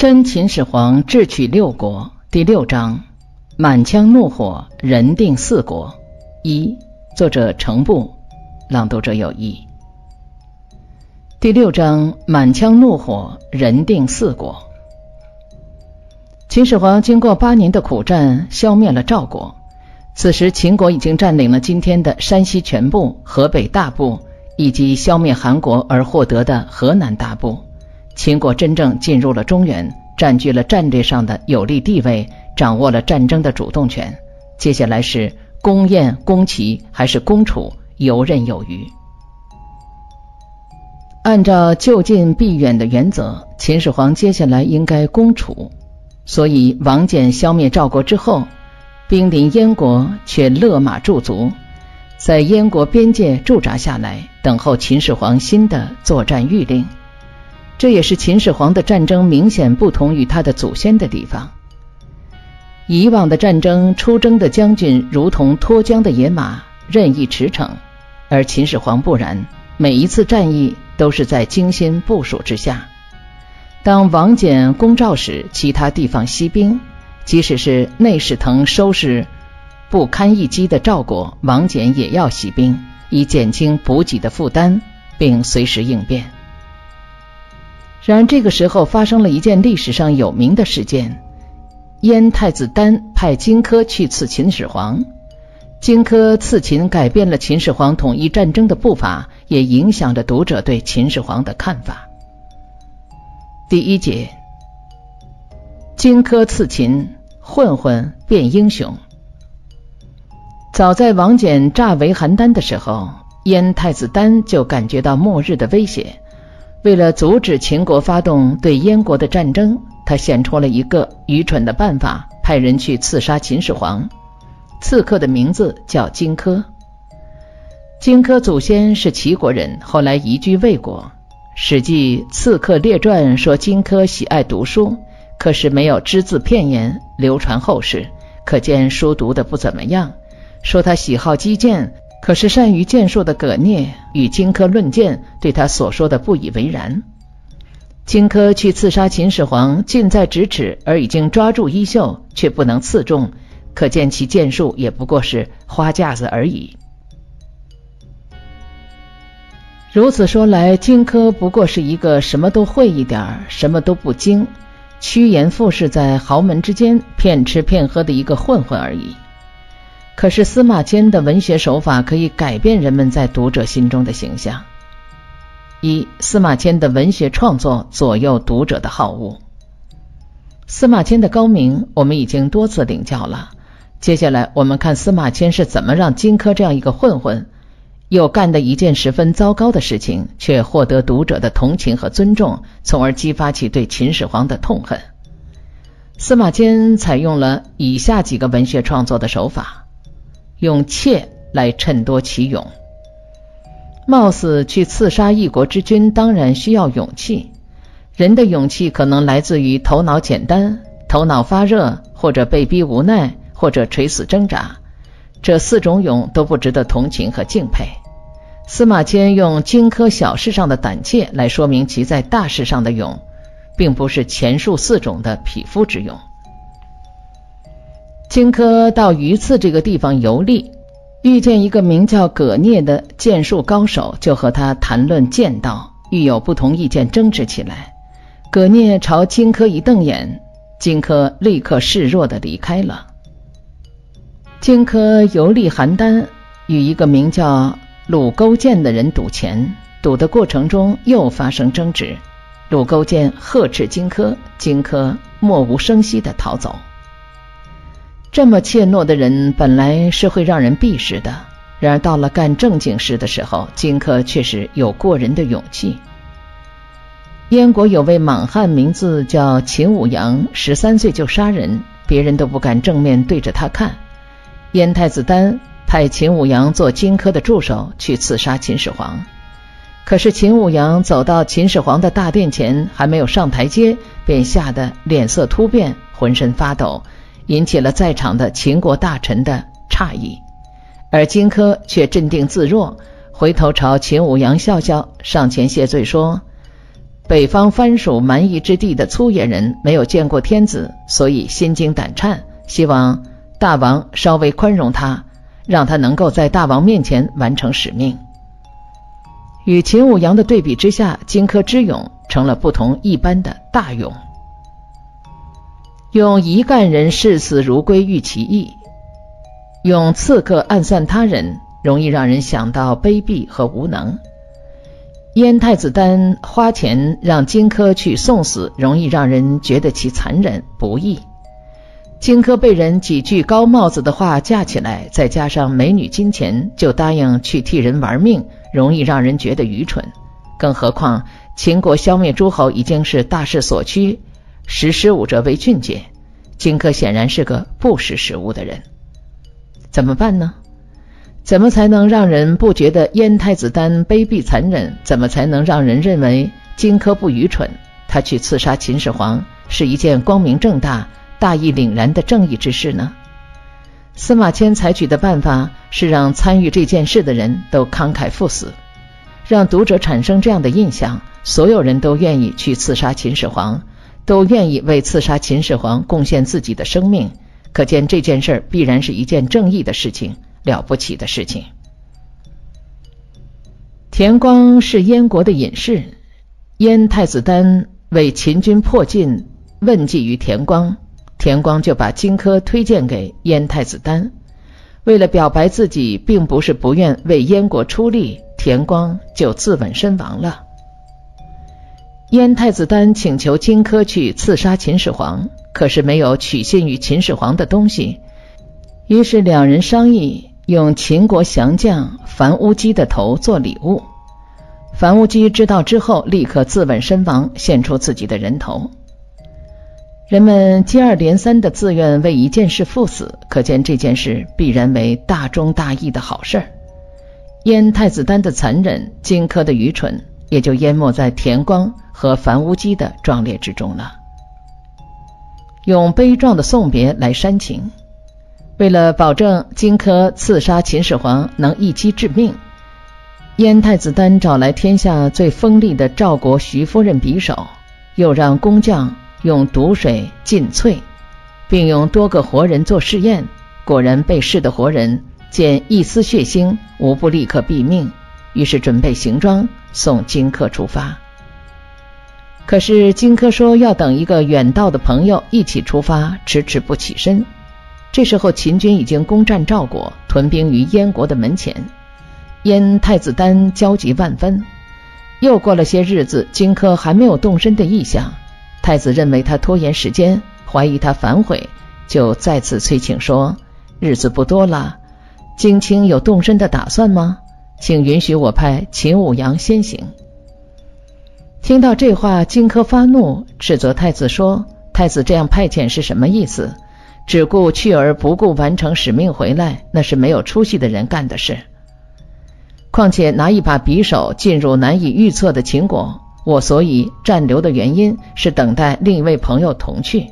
真秦始皇智取六国第六章：满腔怒火，人定四国。一，作者程布，朗读者有意。第六章：满腔怒火，人定四国。秦始皇经过八年的苦战，消灭了赵国。此时，秦国已经占领了今天的山西全部、河北大部，以及消灭韩国而获得的河南大部。秦国真正进入了中原，占据了战略上的有利地位，掌握了战争的主动权。接下来是攻燕、攻齐还是攻楚，游刃有余。按照就近避远的原则，秦始皇接下来应该攻楚。所以，王翦消灭赵国之后，兵临燕国，却勒马驻足，在燕国边界驻扎下来，等候秦始皇新的作战谕令。这也是秦始皇的战争明显不同于他的祖先的地方。以往的战争，出征的将军如同脱缰的野马，任意驰骋；而秦始皇不然，每一次战役都是在精心部署之下。当王翦攻赵时，其他地方息兵；即使是内侍腾收拾不堪一击的赵国，王翦也要息兵，以减轻补给的负担，并随时应变。然而，这个时候发生了一件历史上有名的事件：燕太子丹派荆轲去刺秦始皇。荆轲刺秦，改变了秦始皇统一战争的步伐，也影响着读者对秦始皇的看法。第一节：荆轲刺秦，混混变英雄。早在王翦诈为邯郸的时候，燕太子丹就感觉到末日的威胁。为了阻止秦国发动对燕国的战争，他想出了一个愚蠢的办法，派人去刺杀秦始皇。刺客的名字叫荆轲。荆轲祖先是齐国人，后来移居魏国。《史记·刺客列传》说荆轲喜爱读书，可是没有只字片言流传后世，可见书读的不怎么样。说他喜好击剑。可是善于剑术的葛聂与荆轲论剑，对他所说的不以为然。荆轲去刺杀秦始皇，近在咫尺，而已经抓住衣袖，却不能刺中，可见其剑术也不过是花架子而已。如此说来，荆轲不过是一个什么都会一点什么都不精、趋炎附势在豪门之间骗吃骗喝的一个混混而已。可是司马迁的文学手法可以改变人们在读者心中的形象。一，司马迁的文学创作左右读者的好恶。司马迁的高明，我们已经多次领教了。接下来，我们看司马迁是怎么让荆轲这样一个混混，又干的一件十分糟糕的事情，却获得读者的同情和尊重，从而激发起对秦始皇的痛恨。司马迁采用了以下几个文学创作的手法。用怯来衬托其勇，貌似去刺杀一国之君，当然需要勇气。人的勇气可能来自于头脑简单、头脑发热，或者被逼无奈，或者垂死挣扎。这四种勇都不值得同情和敬佩。司马迁用荆轲小事上的胆怯来说明其在大事上的勇，并不是前述四种的匹夫之勇。荆轲到榆次这个地方游历，遇见一个名叫葛聂的剑术高手，就和他谈论剑道，遇有不同意见争执起来。葛聂朝荆轲一瞪眼，荆轲立刻示弱的离开了。荆轲游历邯郸，与一个名叫鲁勾践的人赌钱，赌的过程中又发生争执，鲁勾践呵斥荆轲，荆轲默无声息的逃走。这么怯懦的人，本来是会让人鄙视的。然而到了干正经事的时候，荆轲却是有过人的勇气。燕国有位莽汉，名字叫秦舞阳，十三岁就杀人，别人都不敢正面对着他看。燕太子丹派秦舞阳做荆轲的助手，去刺杀秦始皇。可是秦舞阳走到秦始皇的大殿前，还没有上台阶，便吓得脸色突变，浑身发抖。引起了在场的秦国大臣的诧异，而荆轲却镇定自若，回头朝秦舞阳笑笑，上前谢罪说：“北方藩属蛮夷之地的粗野人没有见过天子，所以心惊胆颤，希望大王稍微宽容他，让他能够在大王面前完成使命。与秦舞阳的对比之下，荆轲之勇成了不同一般的大勇。用一干人视死如归欲其意，用刺客暗算他人，容易让人想到卑鄙和无能。燕太子丹花钱让荆轲去送死，容易让人觉得其残忍不义。荆轲被人几句高帽子的话架起来，再加上美女金钱，就答应去替人玩命，容易让人觉得愚蠢。更何况秦国消灭诸侯已经是大势所趋。识时务者为俊杰，荆轲显然是个不识时务的人，怎么办呢？怎么才能让人不觉得燕太子丹卑鄙残忍？怎么才能让人认为荆轲不愚蠢？他去刺杀秦始皇是一件光明正大、大义凛然的正义之事呢？司马迁采取的办法是让参与这件事的人都慷慨赴死，让读者产生这样的印象：所有人都愿意去刺杀秦始皇。都愿意为刺杀秦始皇贡献自己的生命，可见这件事必然是一件正义的事情，了不起的事情。田光是燕国的隐士，燕太子丹为秦军破晋问计于田光，田光就把荆轲推荐给燕太子丹。为了表白自己并不是不愿为燕国出力，田光就自刎身亡了。燕太子丹请求荆轲去刺杀秦始皇，可是没有取信于秦始皇的东西。于是两人商议，用秦国降将樊乌鸡的头做礼物。樊乌鸡知道之后，立刻自刎身亡，献出自己的人头。人们接二连三的自愿为一件事赴死，可见这件事必然为大忠大义的好事儿。燕太子丹的残忍，荆轲的愚蠢，也就淹没在田光。和樊乌鸡的壮烈之中了，用悲壮的送别来煽情。为了保证荆轲刺杀秦始皇能一击致命，燕太子丹找来天下最锋利的赵国徐夫人匕首，又让工匠用毒水浸淬，并用多个活人做试验。果然，被试的活人见一丝血腥，无不立刻毙命。于是准备行装送荆轲出发。可是荆轲说要等一个远道的朋友一起出发，迟迟不起身。这时候秦军已经攻占赵国，屯兵于燕国的门前。燕太子丹焦急万分。又过了些日子，荆轲还没有动身的意向。太子认为他拖延时间，怀疑他反悔，就再次催请说：“日子不多了，荆卿有动身的打算吗？请允许我派秦舞阳先行。”听到这话，荆轲发怒，斥责太子说：“太子这样派遣是什么意思？只顾去而不顾完成使命回来，那是没有出息的人干的事。况且拿一把匕首进入难以预测的秦国，我所以暂留的原因是等待另一位朋友同去。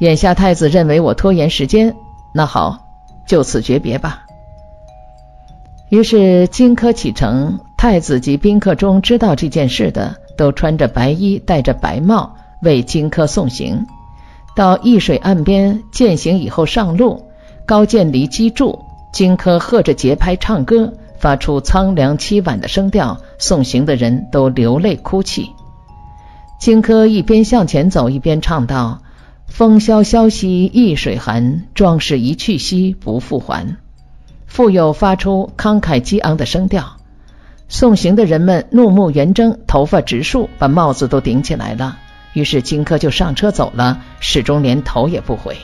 眼下太子认为我拖延时间，那好，就此诀别吧。”于是荆轲启程，太子及宾客中知道这件事的。都穿着白衣，戴着白帽，为荆轲送行。到易水岸边践行以后上路，高渐离击筑，荆轲和着节拍唱歌，发出苍凉凄婉的声调，送行的人都流泪哭泣。荆轲一边向前走，一边唱道：“风萧萧兮易水寒，壮士一去兮不复还。”复又发出慷慨激昂的声调。送行的人们怒目圆睁，头发直竖，把帽子都顶起来了。于是荆轲就上车走了，始终连头也不回。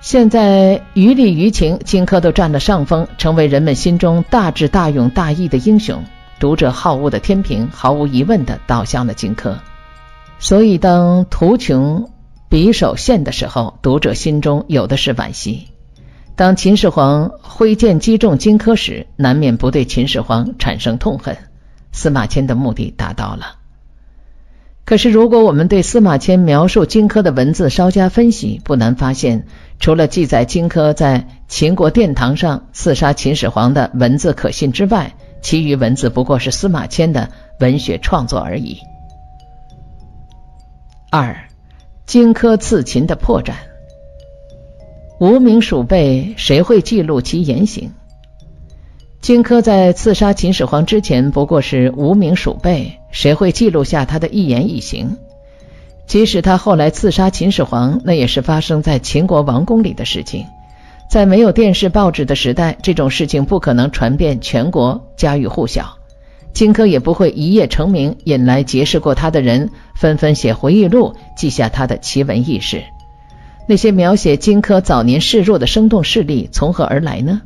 现在于理于情，荆轲都占了上风，成为人们心中大智大勇大义的英雄。读者好恶的天平毫无疑问的倒向了荆轲。所以当图穷匕首现的时候，读者心中有的是惋惜。当秦始皇挥剑击中荆轲时，难免不对秦始皇产生痛恨。司马迁的目的达到了。可是，如果我们对司马迁描述荆轲的文字稍加分析，不难发现，除了记载荆轲在秦国殿堂上刺杀秦始皇的文字可信之外，其余文字不过是司马迁的文学创作而已。二，荆轲刺秦的破绽。无名鼠辈，谁会记录其言行？荆轲在刺杀秦始皇之前，不过是无名鼠辈，谁会记录下他的一言一行？即使他后来刺杀秦始皇，那也是发生在秦国王宫里的事情。在没有电视、报纸的时代，这种事情不可能传遍全国，家喻户晓。荆轲也不会一夜成名，引来结识过他的人纷纷写回忆录，记下他的奇闻异事。那些描写荆轲早年示弱的生动事例从何而来呢？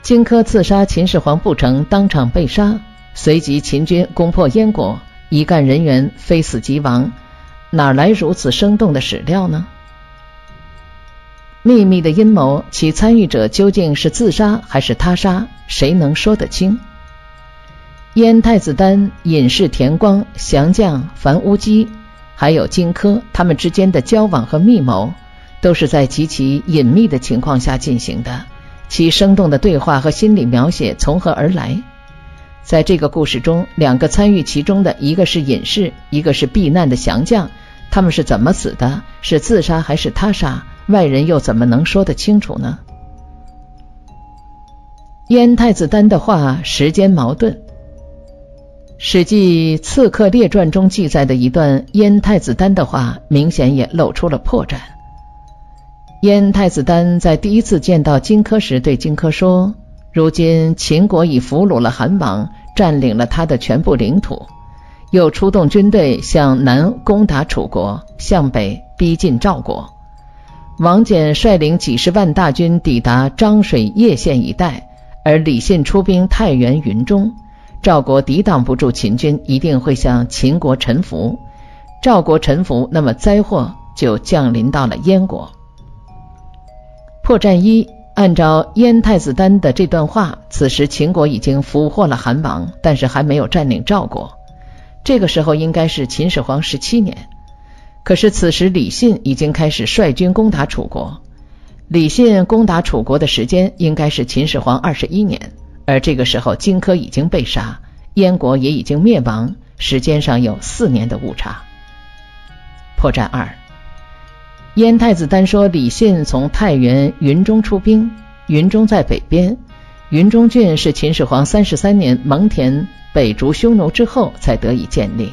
荆轲刺杀秦始皇不成，当场被杀，随即秦军攻破燕国，一干人员非死即亡。哪来如此生动的史料呢？秘密的阴谋，其参与者究竟是自杀还是他杀？谁能说得清？燕太子丹、隐士田光、降将樊乌鸡，还有荆轲，他们之间的交往和密谋，都是在极其隐秘的情况下进行的。其生动的对话和心理描写从何而来？在这个故事中，两个参与其中的，一个是隐士，一个是避难的降将。他们是怎么死的？是自杀还是他杀？外人又怎么能说得清楚呢？燕太子丹的话时间矛盾，《史记·刺客列传》中记载的一段燕太子丹的话，明显也露出了破绽。燕太子丹在第一次见到荆轲时，对荆轲说：“如今秦国已俘虏了韩王，占领了他的全部领土，又出动军队向南攻打楚国，向北逼近赵国。王翦率领几十万大军抵达漳水叶县一带，而李信出兵太原、云中，赵国抵挡不住秦军，一定会向秦国臣服。赵国臣服，那么灾祸就降临到了燕国。”破绽一：按照燕太子丹的这段话，此时秦国已经俘获了韩王，但是还没有占领赵国。这个时候应该是秦始皇十七年，可是此时李信已经开始率军攻打楚国。李信攻打楚国的时间应该是秦始皇二十一年，而这个时候荆轲已经被杀，燕国也已经灭亡，时间上有四年的误差。破绽二。燕太子丹说：“李信从太原、云中出兵，云中在北边，云中郡是秦始皇三十三年蒙恬北逐匈奴之后才得以建立。”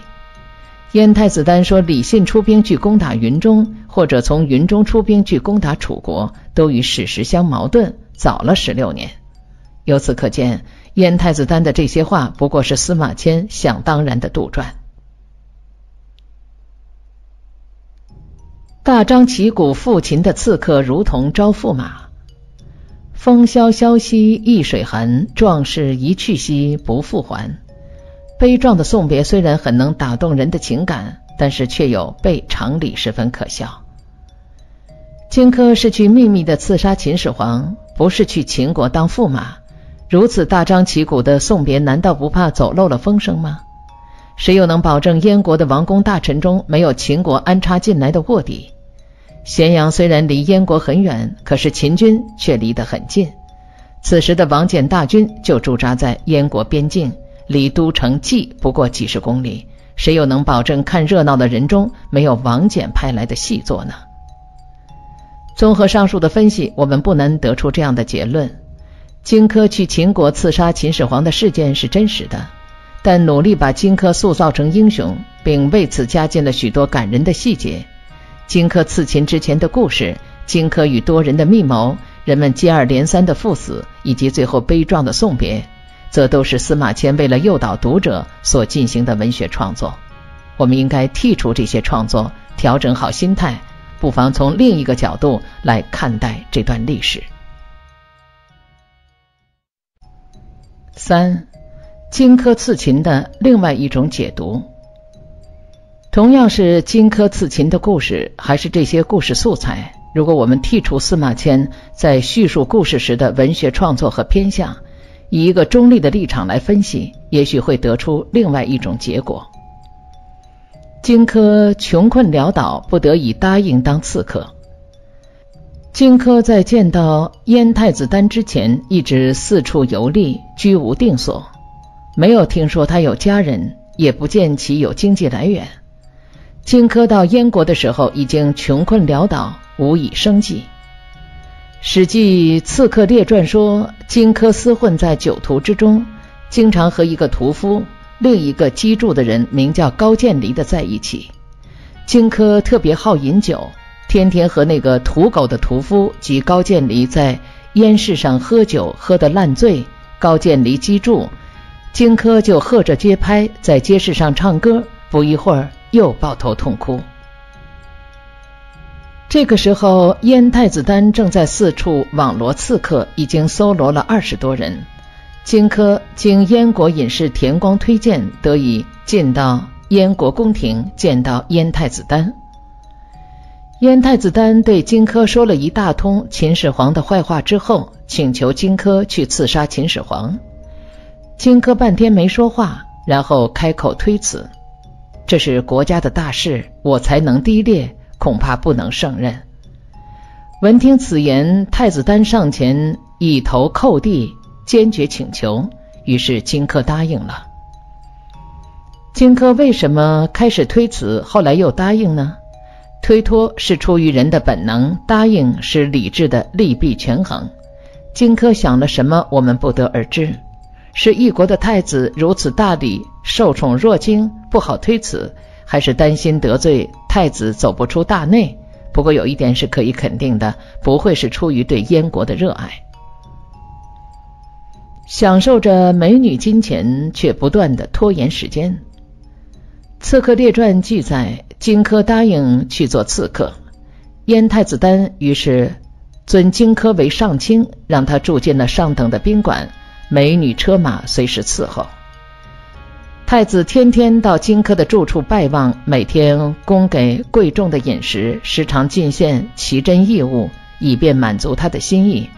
燕太子丹说：“李信出兵去攻打云中，或者从云中出兵去攻打楚国，都与史实相矛盾，早了十六年。”由此可见，燕太子丹的这些话不过是司马迁想当然的杜撰。大张旗鼓赴秦的刺客如同招驸马，风萧萧兮易水寒，壮士一去兮不复还。悲壮的送别虽然很能打动人的情感，但是却有悖常理，十分可笑。荆轲是去秘密的刺杀秦始皇，不是去秦国当驸马。如此大张旗鼓的送别，难道不怕走漏了风声吗？谁又能保证燕国的王公大臣中没有秦国安插进来的卧底？咸阳虽然离燕国很远，可是秦军却离得很近。此时的王翦大军就驻扎在燕国边境，离都城蓟不过几十公里。谁又能保证看热闹的人中没有王翦派来的细作呢？综合上述的分析，我们不难得出这样的结论：荆轲去秦国刺杀秦始皇的事件是真实的，但努力把荆轲塑造成英雄，并为此加进了许多感人的细节。荆轲刺秦之前的故事，荆轲与多人的密谋，人们接二连三的赴死，以及最后悲壮的送别，则都是司马迁为了诱导读者所进行的文学创作。我们应该剔除这些创作，调整好心态，不妨从另一个角度来看待这段历史。三，荆轲刺秦的另外一种解读。同样是荆轲刺秦的故事，还是这些故事素材？如果我们剔除司马迁在叙述故事时的文学创作和偏向，以一个中立的立场来分析，也许会得出另外一种结果。荆轲穷困潦倒，不得已答应当刺客。荆轲在见到燕太子丹之前，一直四处游历，居无定所。没有听说他有家人，也不见其有经济来源。荆轲到燕国的时候，已经穷困潦倒，无以生计。《史记·刺客列传》说，荆轲厮混在酒徒之中，经常和一个屠夫、另一个击筑的人名叫高渐离的在一起。荆轲特别好饮酒，天天和那个屠狗的屠夫及高渐离在烟市上喝酒，喝得烂醉。高渐离击筑，荆轲就喝着街拍，在街市上唱歌。不一会儿。又抱头痛哭。这个时候，燕太子丹正在四处网罗刺客，已经搜罗了二十多人。荆轲经燕国隐士田光推荐，得以进到燕国宫廷，见到燕太子丹。燕太子丹对荆轲说了一大通秦始皇的坏话之后，请求荆轲去刺杀秦始皇。荆轲半天没说话，然后开口推辞。这是国家的大事，我才能低劣，恐怕不能胜任。闻听此言，太子丹上前以头叩地，坚决请求。于是荆轲答应了。荆轲为什么开始推辞，后来又答应呢？推脱是出于人的本能，答应是理智的利弊权衡。荆轲想了什么，我们不得而知。是一国的太子如此大礼，受宠若惊，不好推辞；还是担心得罪太子，走不出大内？不过有一点是可以肯定的，不会是出于对燕国的热爱。享受着美女金钱，却不断的拖延时间。《刺客列传》记载，荆轲答应去做刺客，燕太子丹于是尊荆轲为上卿，让他住进了上等的宾馆。美女车马随时伺候，太子天天到荆轲的住处拜望，每天供给贵重的饮食，时常进献奇珍异物，以便满足他的心意。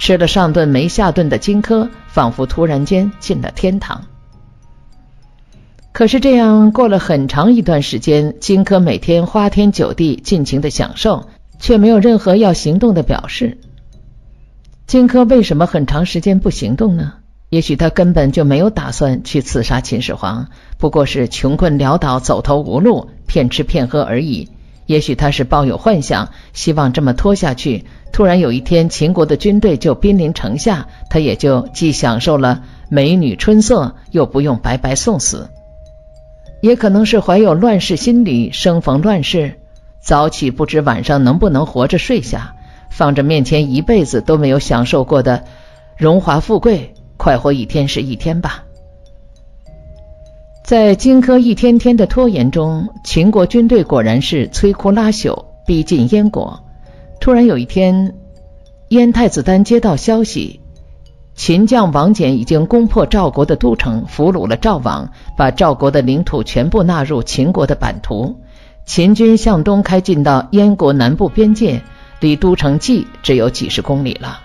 吃了上顿没下顿的荆轲，仿佛突然间进了天堂。可是这样过了很长一段时间，荆轲每天花天酒地，尽情的享受，却没有任何要行动的表示。荆轲为什么很长时间不行动呢？也许他根本就没有打算去刺杀秦始皇，不过是穷困潦倒、走投无路、骗吃骗喝而已。也许他是抱有幻想，希望这么拖下去，突然有一天秦国的军队就兵临城下，他也就既享受了美女春色，又不用白白送死。也可能是怀有乱世心理，生逢乱世，早起不知晚上能不能活着睡下，放着面前一辈子都没有享受过的荣华富贵。快活一天是一天吧。在荆轲一天天的拖延中，秦国军队果然是摧枯拉朽，逼近燕国。突然有一天，燕太子丹接到消息，秦将王翦已经攻破赵国的都城，俘虏了赵王，把赵国的领土全部纳入秦国的版图。秦军向东开进到燕国南部边界，离都城蓟只有几十公里了。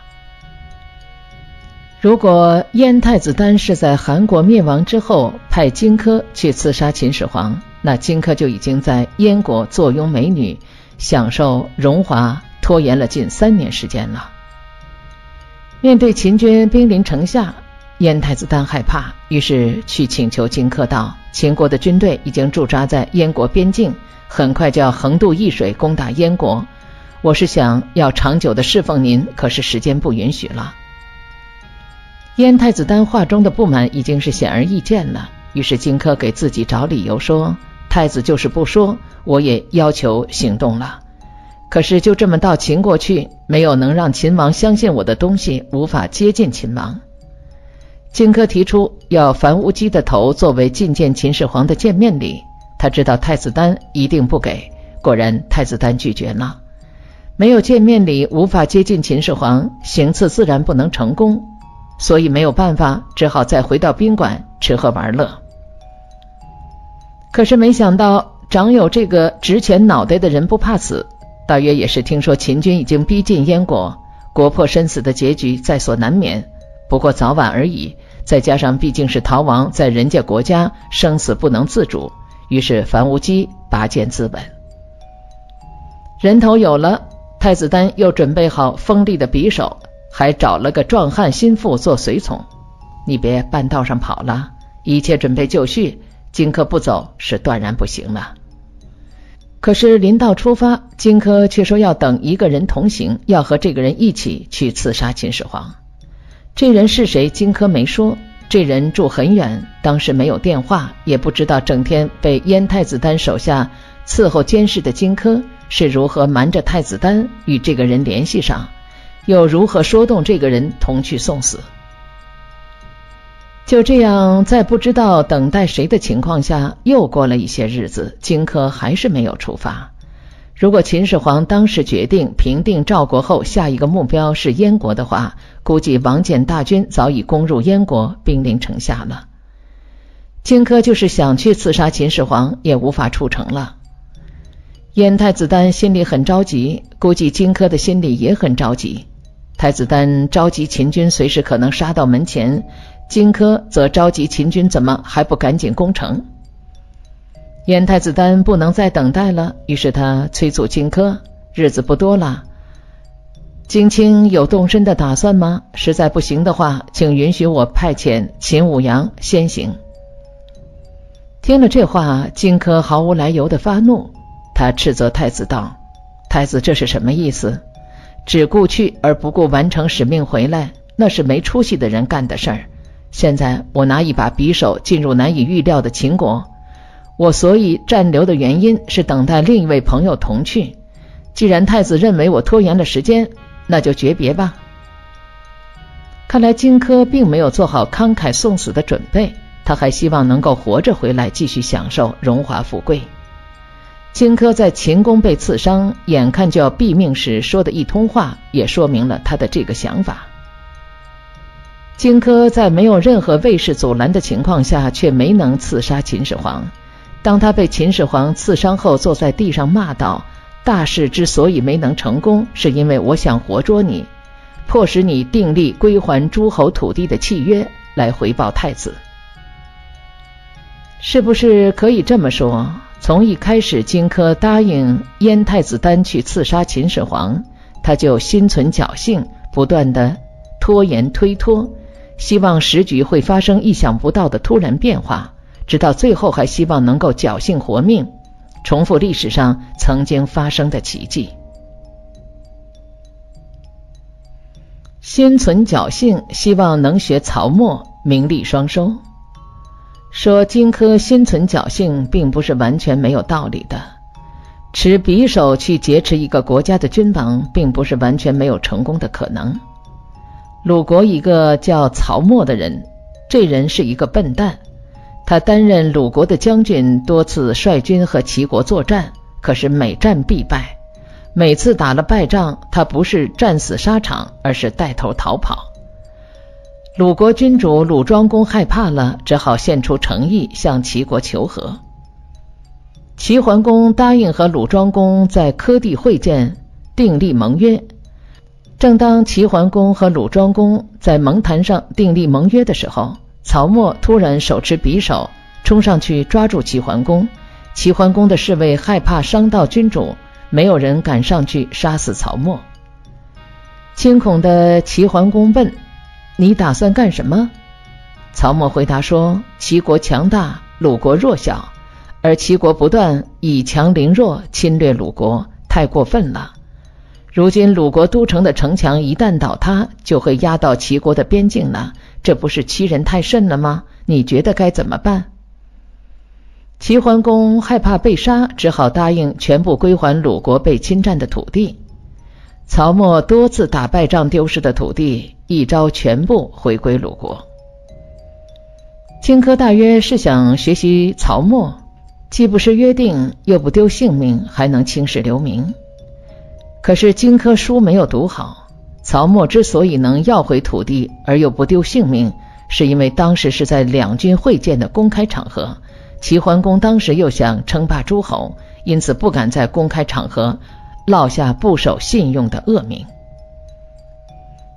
如果燕太子丹是在韩国灭亡之后派荆轲去刺杀秦始皇，那荆轲就已经在燕国坐拥美女，享受荣华，拖延了近三年时间了。面对秦军兵临城下，燕太子丹害怕，于是去请求荆轲道：“秦国的军队已经驻扎在燕国边境，很快就要横渡易水攻打燕国。我是想要长久的侍奉您，可是时间不允许了。”燕太子丹话中的不满已经是显而易见了，于是荆轲给自己找理由说：“太子就是不说，我也要求行动了。可是就这么到秦国去，没有能让秦王相信我的东西，无法接近秦王。”荆轲提出要樊无机的头作为觐见秦始皇的见面礼，他知道太子丹一定不给，果然太子丹拒绝了。没有见面礼，无法接近秦始皇，行刺自然不能成功。所以没有办法，只好再回到宾馆吃喝玩乐。可是没想到，长有这个值钱脑袋的人不怕死，大约也是听说秦军已经逼近燕国，国破身死的结局在所难免。不过早晚而已。再加上毕竟是逃亡在人家国家，生死不能自主，于是樊无机拔剑自刎。人头有了，太子丹又准备好锋利的匕首。还找了个壮汉心腹做随从，你别半道上跑了，一切准备就绪，荆轲不走是断然不行了。可是临到出发，荆轲却说要等一个人同行，要和这个人一起去刺杀秦始皇。这人是谁？荆轲没说。这人住很远，当时没有电话，也不知道整天被燕太子丹手下伺候监视的荆轲是如何瞒着太子丹与这个人联系上，又如何说动这个人同去送死。就这样，在不知道等待谁的情况下，又过了一些日子，荆轲还是没有出发。如果秦始皇当时决定平定赵国后，下一个目标是燕国的话，估计王翦大军早已攻入燕国，兵临城下了。荆轲就是想去刺杀秦始皇，也无法出城了。燕太子丹心里很着急，估计荆轲的心里也很着急。太子丹着急秦军随时可能杀到门前。荆轲则着急，秦军怎么还不赶紧攻城？燕太子丹不能再等待了，于是他催促荆轲：“日子不多了，荆卿有动身的打算吗？实在不行的话，请允许我派遣秦舞阳先行。”听了这话，荆轲毫无来由的发怒，他斥责太子道：“太子这是什么意思？只顾去而不顾完成使命回来，那是没出息的人干的事儿。”现在我拿一把匕首进入难以预料的秦国，我所以暂留的原因是等待另一位朋友同去。既然太子认为我拖延了时间，那就诀别吧。看来荆轲并没有做好慷慨送死的准备，他还希望能够活着回来继续享受荣华富贵。荆轲在秦宫被刺伤，眼看就要毙命时说的一通话，也说明了他的这个想法。荆轲在没有任何卫士阻拦的情况下，却没能刺杀秦始皇。当他被秦始皇刺伤后，坐在地上骂道：“大事之所以没能成功，是因为我想活捉你，迫使你订立归还诸侯土地的契约，来回报太子。”是不是可以这么说？从一开始，荆轲答应燕太子丹去刺杀秦始皇，他就心存侥幸，不断的拖延推脱。希望时局会发生意想不到的突然变化，直到最后还希望能够侥幸活命，重复历史上曾经发生的奇迹。心存侥幸，希望能学曹沫，名利双收。说荆轲心存侥幸，并不是完全没有道理的。持匕首去劫持一个国家的君王，并不是完全没有成功的可能。鲁国一个叫曹沫的人，这人是一个笨蛋。他担任鲁国的将军，多次率军和齐国作战，可是每战必败。每次打了败仗，他不是战死沙场，而是带头逃跑。鲁国君主鲁庄公害怕了，只好献出诚意向齐国求和。齐桓公答应和鲁庄公在柯地会见，订立盟约。正当齐桓公和鲁庄公在盟坛上订立盟约的时候，曹沫突然手持匕首冲上去抓住齐桓公。齐桓公的侍卫害怕伤到君主，没有人敢上去杀死曹沫。惊恐的齐桓公问：“你打算干什么？”曹沫回答说：“齐国强大，鲁国弱小，而齐国不断以强凌弱，侵略鲁国，太过分了。”如今鲁国都城的城墙一旦倒塌，就会压到齐国的边境呢，这不是欺人太甚了吗？你觉得该怎么办？齐桓公害怕被杀，只好答应全部归还鲁国被侵占的土地。曹沫多次打败仗丢失的土地，一朝全部回归鲁国。荆轲大约是想学习曹沫，既不失约定，又不丢性命，还能青史留名。可是荆轲书没有读好，曹沫之所以能要回土地而又不丢性命，是因为当时是在两军会见的公开场合，齐桓公当时又想称霸诸侯，因此不敢在公开场合落下不守信用的恶名。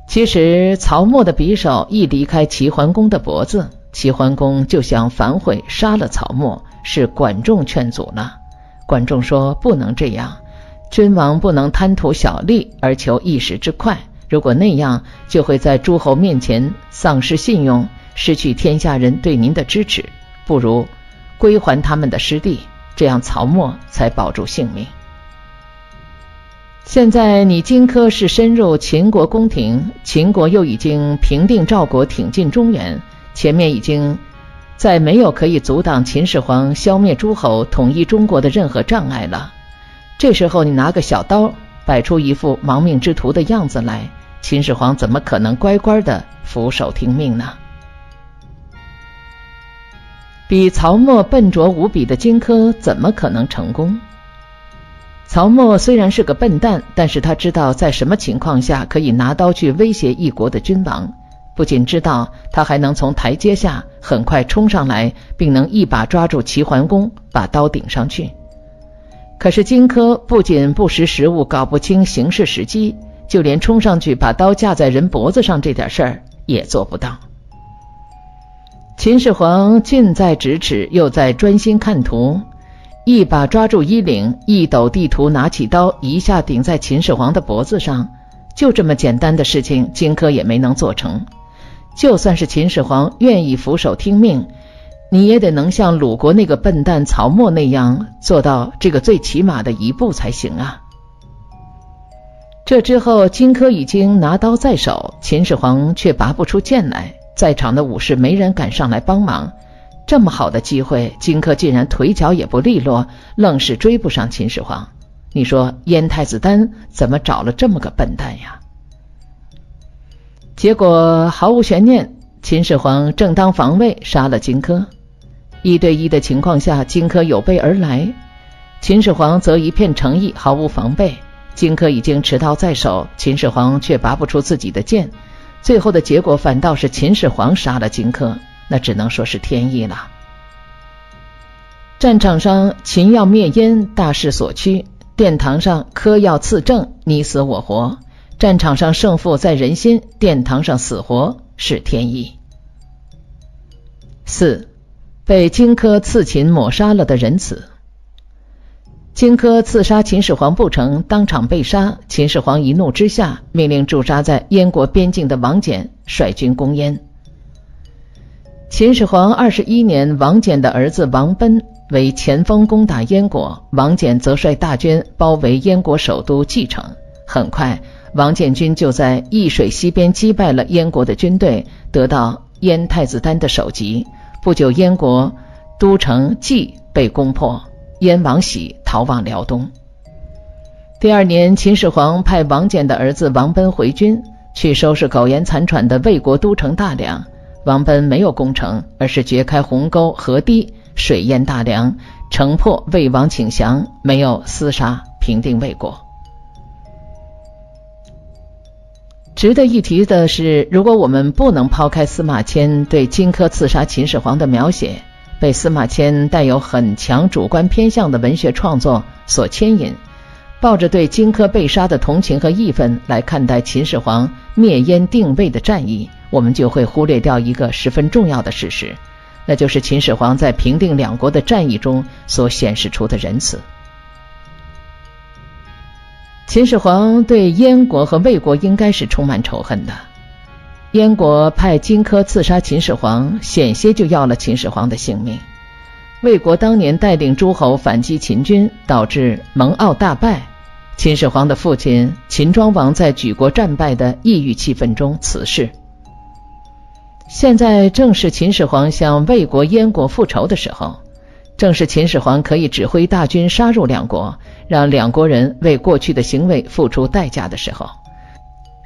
其实曹沫的匕首一离开齐桓公的脖子，齐桓公就想反悔杀了曹沫，是管仲劝阻了。管仲说不能这样。君王不能贪图小利而求一时之快，如果那样，就会在诸侯面前丧失信用，失去天下人对您的支持，不如归还他们的失地，这样曹沫才保住性命。现在你荆轲是深入秦国宫廷，秦国又已经平定赵国，挺进中原，前面已经再没有可以阻挡秦始皇消灭诸侯、统一中国的任何障碍了。这时候你拿个小刀，摆出一副亡命之徒的样子来，秦始皇怎么可能乖乖的俯首听命呢？比曹沫笨拙无比的荆轲怎么可能成功？曹沫虽然是个笨蛋，但是他知道在什么情况下可以拿刀去威胁一国的君王。不仅知道，他还能从台阶下很快冲上来，并能一把抓住齐桓公，把刀顶上去。可是荆轲不仅不识时务，搞不清形势时机，就连冲上去把刀架在人脖子上这点事儿也做不到。秦始皇近在咫尺，又在专心看图。一把抓住衣领，一抖地图，拿起刀，一下顶在秦始皇的脖子上。就这么简单的事情，荆轲也没能做成。就算是秦始皇愿意俯首听命，你也得能像鲁国那个笨蛋曹沫那样做到这个最起码的一步才行啊！这之后，荆轲已经拿刀在手，秦始皇却拔不出剑来，在场的武士没人敢上来帮忙。这么好的机会，荆轲竟然腿脚也不利落，愣是追不上秦始皇。你说燕太子丹怎么找了这么个笨蛋呀？结果毫无悬念，秦始皇正当防卫，杀了荆轲。一对一的情况下，荆轲有备而来，秦始皇则一片诚意，毫无防备。荆轲已经持刀在手，秦始皇却拔不出自己的剑，最后的结果反倒是秦始皇杀了荆轲。那只能说是天意了。战场上，秦要灭燕，大势所趋；殿堂上，轲要赐政，你死我活。战场上胜负在人心，殿堂上死活是天意。四，被荆轲刺秦抹杀了的仁慈。荆轲刺杀秦始皇不成，当场被杀。秦始皇一怒之下，命令驻扎在燕国边境的王翦率军攻燕。秦始皇二十一年，王翦的儿子王贲为前锋攻打燕国，王翦则率大军包围燕国首都蓟城。很快，王翦军就在易水西边击败了燕国的军队，得到燕太子丹的首级。不久，燕国都城蓟被攻破，燕王喜逃往辽东。第二年，秦始皇派王翦的儿子王贲回军，去收拾苟延残喘的魏国都城大梁。王贲没有攻城，而是掘开鸿沟河堤，水淹大梁，城破，魏王请降，没有厮杀，平定魏国。值得一提的是，如果我们不能抛开司马迁对荆轲刺杀秦始皇的描写，被司马迁带有很强主观偏向的文学创作所牵引，抱着对荆轲被杀的同情和义愤来看待秦始皇灭燕定魏的战役。我们就会忽略掉一个十分重要的事实，那就是秦始皇在平定两国的战役中所显示出的仁慈。秦始皇对燕国和魏国应该是充满仇恨的。燕国派荆轲刺杀秦始皇，险些就要了秦始皇的性命。魏国当年带领诸侯反击秦军，导致蒙骜大败。秦始皇的父亲秦庄王在举国战败的抑郁气氛中辞世。现在正是秦始皇向魏国、燕国复仇的时候，正是秦始皇可以指挥大军杀入两国，让两国人为过去的行为付出代价的时候。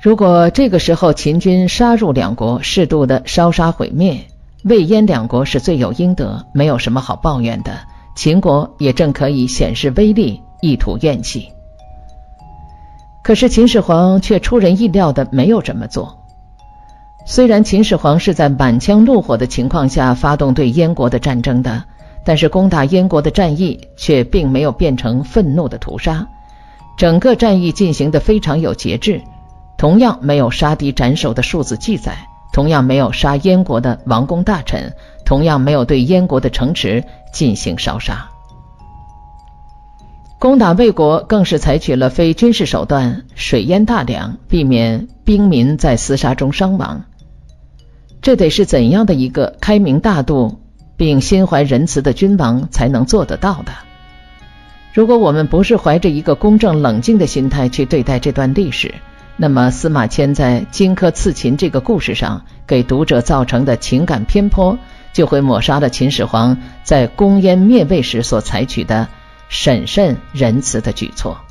如果这个时候秦军杀入两国，适度的烧杀毁灭，魏燕两国是罪有应得，没有什么好抱怨的。秦国也正可以显示威力，一吐怨气。可是秦始皇却出人意料的没有这么做。虽然秦始皇是在满腔怒火的情况下发动对燕国的战争的，但是攻打燕国的战役却并没有变成愤怒的屠杀，整个战役进行的非常有节制，同样没有杀敌斩首的数字记载，同样没有杀燕国的王公大臣，同样没有对燕国的城池进行烧杀。攻打魏国更是采取了非军事手段，水淹大梁，避免兵民在厮杀中伤亡。这得是怎样的一个开明大度并心怀仁慈的君王才能做得到的？如果我们不是怀着一个公正冷静的心态去对待这段历史，那么司马迁在荆轲刺秦这个故事上给读者造成的情感偏颇，就会抹杀了秦始皇在攻燕灭魏时所采取的审慎仁慈的举措。